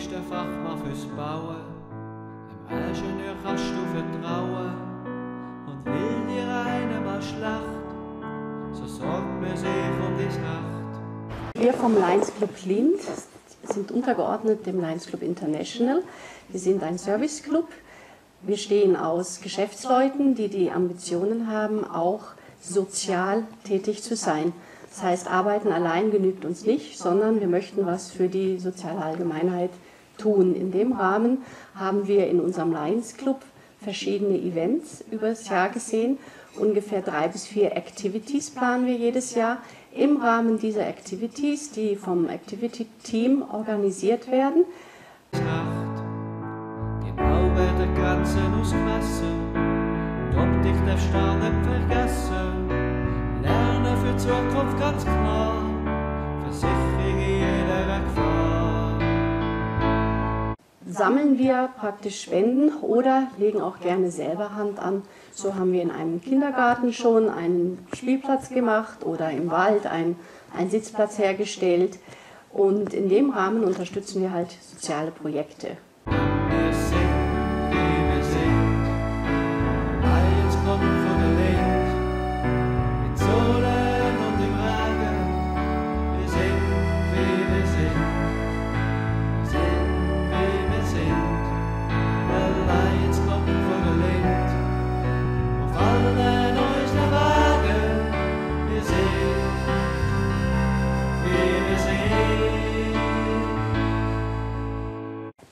ist der Fachmann fürs Bauen. Dem Ingenieur kannst du vertrauen. Und will dir einer mal Schlacht, so sorgt man sich um dein Recht. Wir vom Lions Club Lind sind untergeordnet dem Lions Club International. Wir sind ein Serviceclub. Wir stehen aus Geschäftsleuten, die die Ambitionen haben, auch sozial tätig zu sein. Das heißt, arbeiten allein genügt uns nicht, sondern wir möchten was für die soziale Allgemeinheit tun. In dem Rahmen haben wir in unserem Lions Club verschiedene Events übers Jahr gesehen. Ungefähr drei bis vier Activities planen wir jedes Jahr. Im Rahmen dieser Activities, die vom Activity Team organisiert werden, Nacht. Genau Grenzen ausgemessen. Die Optik darfst du da nicht vergessen. Lernen für Zukunft ganz klar. Sammeln wir praktisch Spenden oder legen auch gerne selber Hand an. So haben wir in einem Kindergarten schon einen Spielplatz gemacht oder im Wald einen, einen Sitzplatz hergestellt. Und in dem Rahmen unterstützen wir halt soziale Projekte.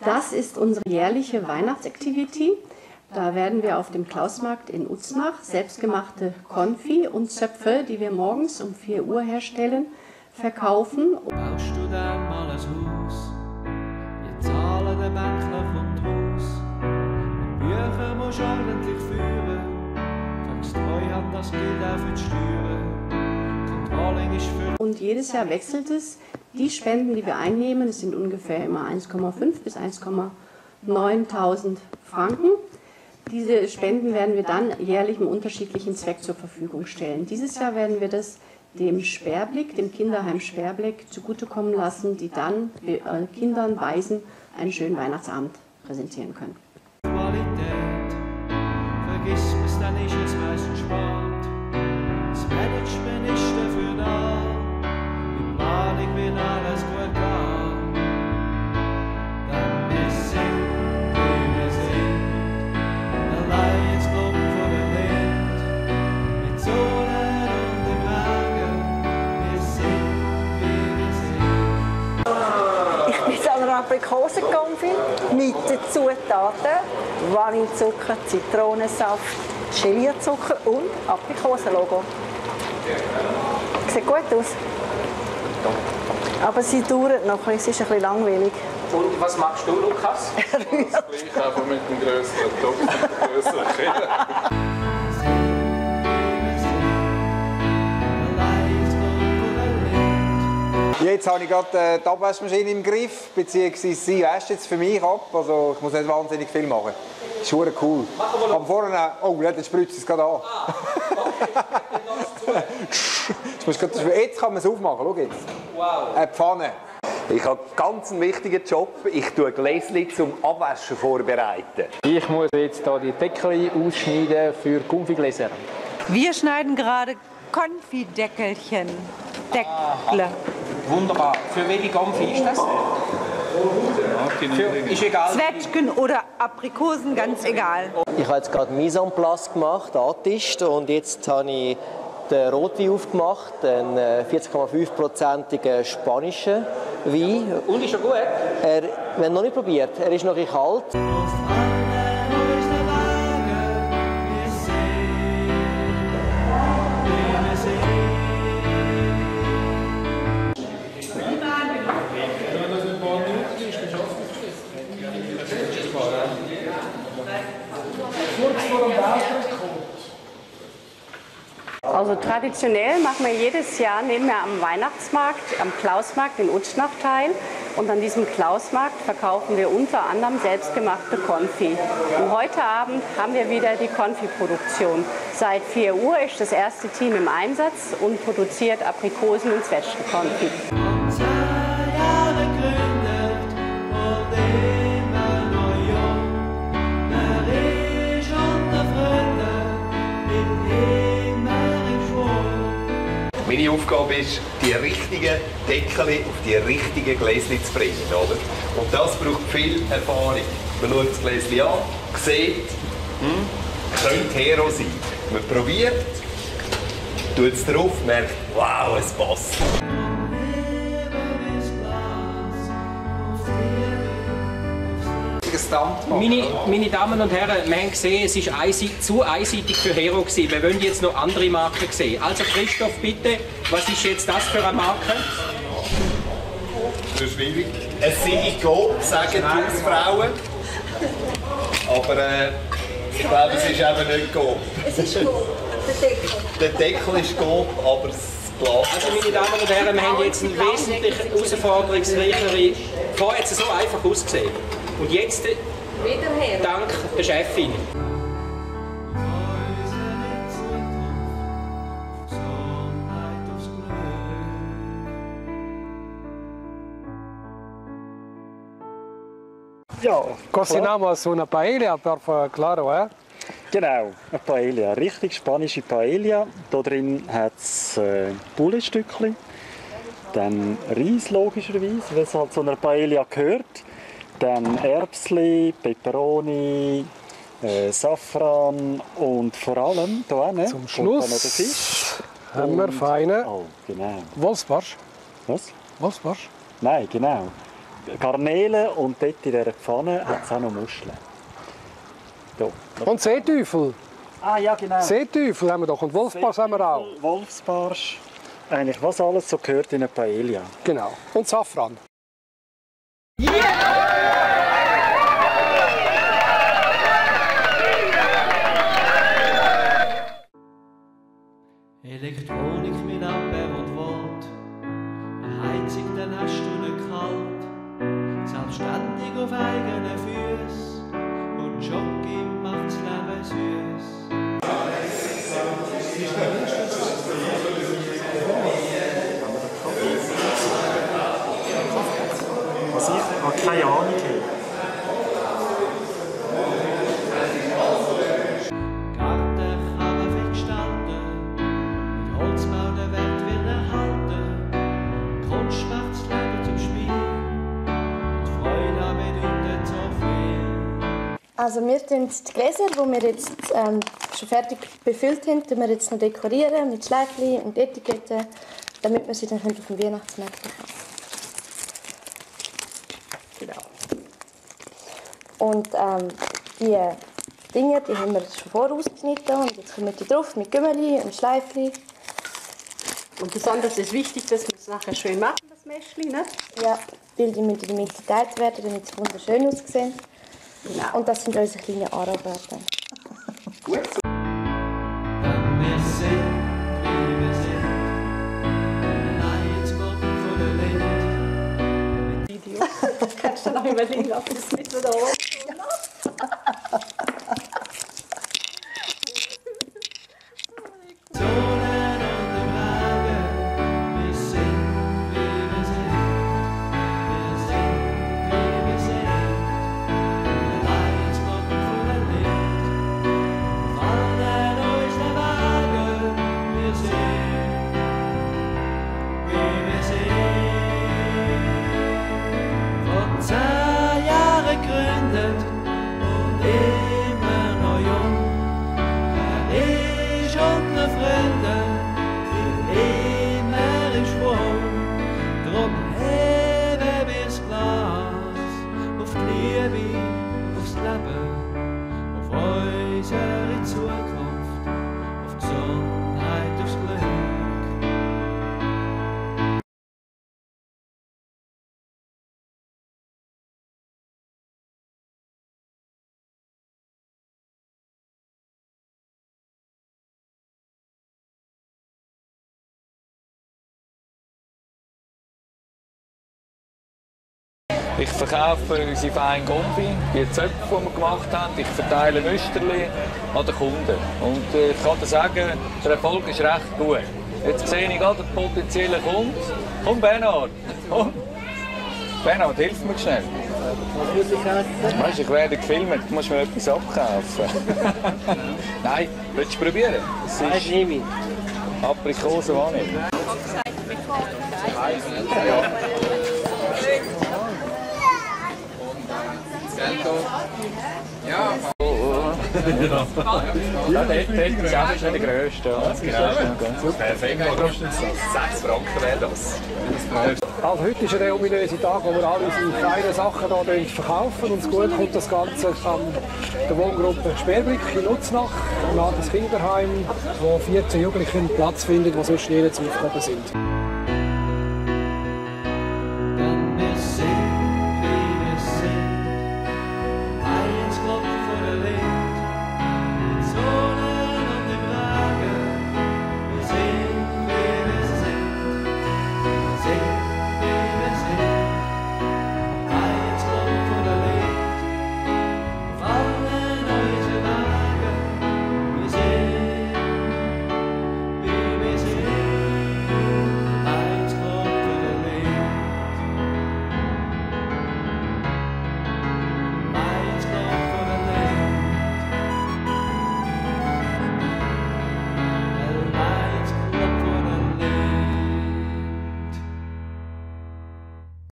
Das ist unsere jährliche Weihnachtsactivity. Da werden wir auf dem Klausmarkt in Uznach selbstgemachte Konfi und Zöpfe, die wir morgens um 4 Uhr herstellen, verkaufen. Baust du dann mal ein Haus? Die Zahlen der Bänkler kommt raus. Und Bücher musst ordentlich führen. Fängst Treuhand, das gilt auch für die Steuern. Und jedes Jahr wechselt es. Die Spenden, die wir einnehmen, es sind ungefähr immer 1,5 bis 1,9.000 Franken. Diese Spenden werden wir dann jährlich einem unterschiedlichen Zweck zur Verfügung stellen. Dieses Jahr werden wir das dem Sperrblick, dem Kinderheim Sperrblick zugutekommen lassen, die dann äh, Kindern, Waisen einen schönen Weihnachtsabend präsentieren können. Aprikosenkonfi mit den Zutaten. Vanillezucker, Zitronensaft, Chilizucker und Aprikosenlogo. Sieht gut aus. Aber sie dauert noch, ein bisschen, es ist ein bisschen langweilig. Und was machst du, Lukas? Das gleiche, aber mit einem größeren Topf, mit einem größeren. Jetzt habe ich gerade äh, die Abwaschmaschine im Griff, beziehungsweise sie wäscht jetzt für mich ab. Also ich muss nicht wahnsinnig viel machen. Das ist cool. Aber vorne, oh, ja, dann spritzt es gerade an. Jetzt musst du jetzt kann man es aufmachen, schau jetzt. Eine Pfanne. Ich habe einen ganz wichtigen Job. Ich tue Gläschen zum Abwaschen vorbereiten. Ich muss jetzt hier die Deckel ausschneiden für Konfigläser. Wir schneiden gerade Konfideckelchen. Deckle. Wunderbar. Für welche Konfi ist das? Für, ist egal. Zwetschgen oder Aprikosen, ganz egal. Ich habe jetzt gerade Mise en place gemacht, angetischt und jetzt habe ich den Rotwein aufgemacht, einen äh, 40,5-prozentigen spanischen Wein. Und ist er gut? Er, wir haben noch nicht probiert, er ist noch ein kalt. Also traditionell machen wir jedes Jahr, nehmen wir am Weihnachtsmarkt, am Klausmarkt in Utschnach teil. Und an diesem Klausmarkt verkaufen wir unter anderem selbstgemachte Konfi. Und heute Abend haben wir wieder die Konfiproduktion. Seit 4 Uhr ist das erste Team im Einsatz und produziert Aprikosen- und Zwetschgenkonfi. Deine Aufgabe ist, die richtigen Deckel auf die richtigen Gläschen zu bringen, oder? Und das braucht viel Erfahrung. Man schaut das Gläschen an, sieht, hm, könnte Hero sein. Man probiert, tut es drauf, merkt, wow, es passt. Meine, meine Damen und Herren, wir haben gesehen, es war einseitig, zu einseitig für Hero. Gewesen. Wir wollen jetzt noch andere Marken sehen. Also Christoph, bitte, was ist jetzt das für eine Marke? Das ist schwierig. Es sei Go, sagen die Hausfrauen. Aber äh, ich glaube, es ist eben nicht Go. Es ist Go, der Deckel. Der Deckel ist Go, aber das Glas... Also meine Damen und Herren, wir haben jetzt eine wesentlich herausforderungsreichere... Vorher hat es so einfach ausgesehen. Und jetzt äh, Wieder her. dank der Chefin. Ja, cocinamos una paella, per fa- claro, eh? Genau, eine Paella, eine richtig spanische Paella. Da drin hat es äh, Bullenstückchen, dann Reis logischerweise, wie es halt zu einer Paella gehört, dann Erbsli, Peperoni, äh, Safran und vor allem hier ne, Zum Schluss Fisch. haben wir feine Oh, genau. Wolfsbarsch. Was? Wolfsbarsch? Nein, genau. Garnelen und dort in dieser Pfanne hat es auch noch Muscheln. Da. Und Seeteufel. Ah ja, genau. Seeteufel haben wir doch und Wolfsbarsch haben wir auch. Wolfsbarsch. Eigentlich was alles so gehört in eine Paella. Genau. Und Safran. Elektronik mit Ampere und Volt. Eine Heizung, dann hast du nicht kalt. Selbstständig auf eigenen Füßen. Und Jogging macht's Leben süß. Was ich habe keine Ahnung. Also wir tun die Gläser, die wir jetzt ähm, schon fertig befüllt haben, tun wir jetzt noch dekorieren mit Schleifchen und Etiketten, damit wir sie dann auf dem Weihnachtsmarkt kaufen. Genau. Und ähm, die Dinge, die haben wir schon vorausgeschnitten und jetzt kommen die drauf mit Gümmeli und Schleifchen. Und besonders ist wichtig, dass wir es nachher schön machen, das Mäschli, ne? Ja, weil die müssen in der Mitte geteilt werden, damit sie wunderschön aussehen. Genau. Und das sind unsere kleinen der Lind. Video. Kannst du noch überlegen, ob das mit oder heaven. Ich verkaufe unsere feinen Gombi, die Zöpfe, die wir gemacht haben. Ich verteile Nüsterli an den Kunden. Und äh, ich kann dir sagen, der Erfolg ist recht gut. Jetzt sehe ich gerade den potenziellen Kunden. Komm, Bernhard, komm. Bernhard, hilf mir schnell. Weißt, ich werde gefilmt, du musst mir etwas abkaufen. Nein, willst du probieren? Es Nein, nehme ich. Aprikose Vanille. Ja. Ja, der Peter ist auch nicht der Größte. Genau. Perfekt. Sechs Franken. Also heute ist der ominöse Tag, wo wir alle unsere feinen Sachen hier verkaufen und gut kommt das Ganze an der Wohngruppe Sperrblick in Nutznach, ein altes Kinderheim, wo 14 Jugendliche Platz finden, die sonst nie zu Aufgaben sind.